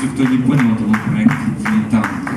Если кто не понял, то он проект «Тинитан».